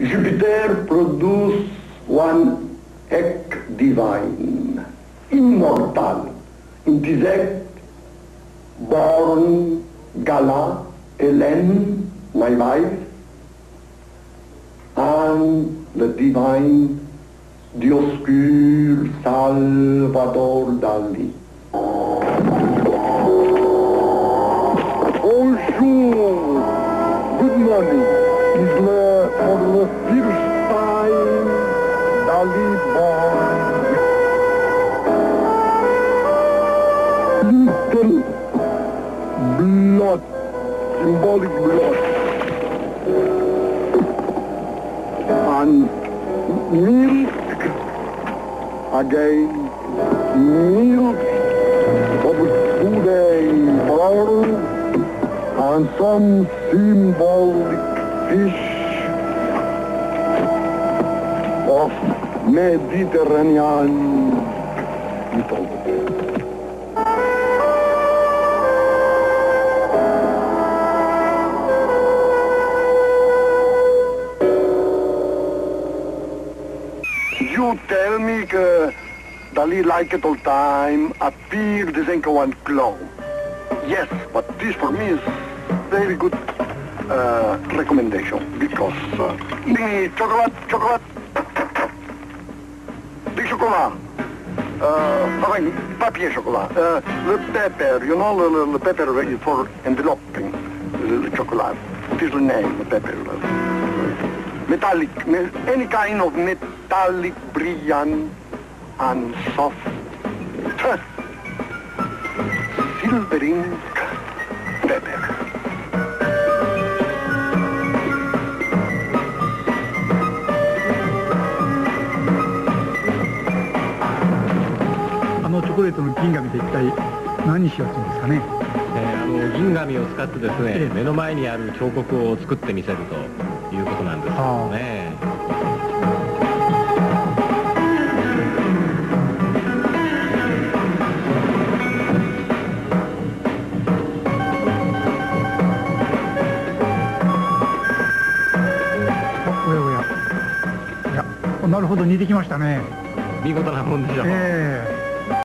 Jupiter produced one egg divine, immortal, intellect, born Gala, Hélène, my wife, and the divine Dioscure Salvador Dali. Bonjour, good morning. Is the, for the time Dali born. Little blood, symbolic blood. And milk again, milk of today born and some symbolic fish of Mediterranean mythology. You tell me que Dali like it all time, appear the zinke one glow. Yes, but this for me is very good uh, recommendation because uh, chocolate, chocolate, the chocolate, uh, papier chocolate, uh, the pepper, you know, the, the pepper for enveloping the, the chocolate. What is the name, the pepper? Metallic, me- any kind of metallic, brilliant, and soft, silvering あのチョコレートの銀紙で一体何しようっていうんですかね。えーあの銀紙を使ってですね、ええ。目の前にある彫刻を作ってみせるということなんですけどね。あ。おやおや。いやなるほど似てきましたね。見事なもんでしょう。ええ